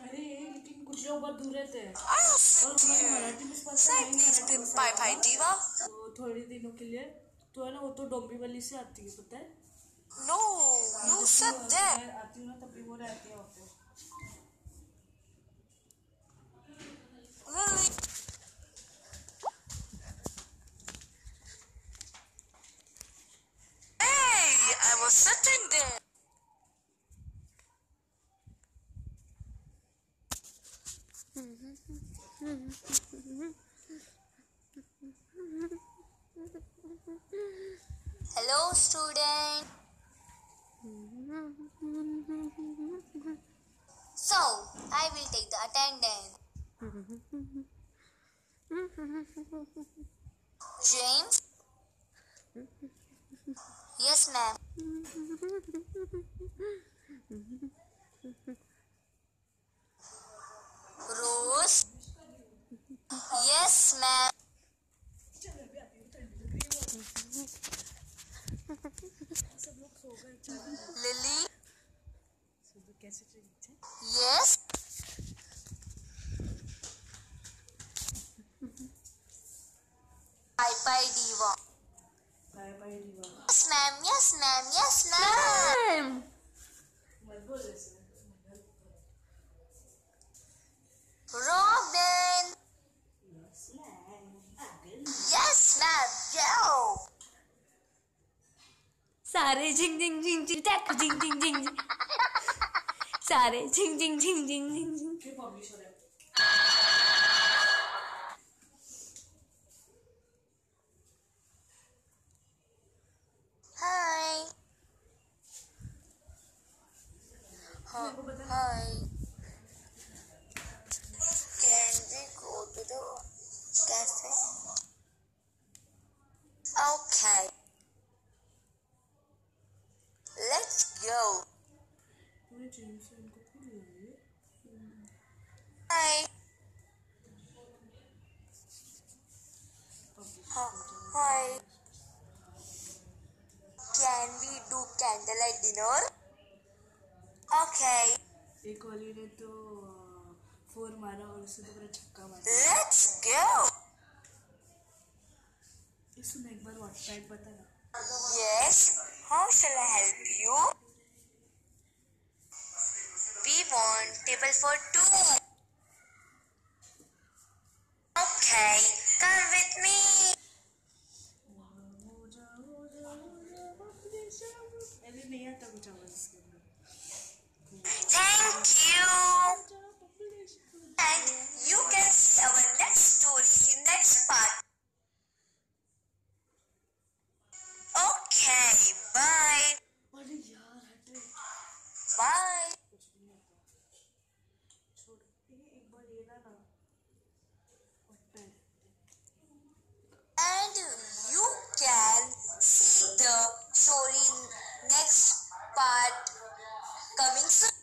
अरे लेकिन कुछ लोग बहुत दूर रहते हैं और sit मराठी में bye समझ diva. तो थोड़े दिनों के लिए तो है ना वो तो डोंबिवली से आती है पता है No, you said that. आती हूँ ना तभी वो रहती है वहाँ पे Really? Hey, I was sitting there. Hello, student. So, I will take the attendance. James? Yes, ma'am. Bye bye, Diva. Bye bye दीवा Yes, ma'am. Yes, ma'am. Yes, ma'am. मत बोल ऐसे Robin. यस मैम आगे Yes, ma'am. Go. सारे झिंग झिंग झिंग झिंग टैक झिंग झिंग झिंग झिंग सारे झिंग झिंग झिंग झिंग झिंग झिंग Uh, hi. Can we go to the cafe? Okay. Let's go. Hi. Hi. Can we do candlelight dinner? Okay. एक वाली ने तो फोर मारा और उसने तो पूरा छक्का मारा Let's go. ये सुन एक बार व्हाट्सएप बता ना Yes. How shall I help you? We want table for two. Okay, come with me. अरे नहीं आता कुछ आवाज and you can see the story next part coming soon.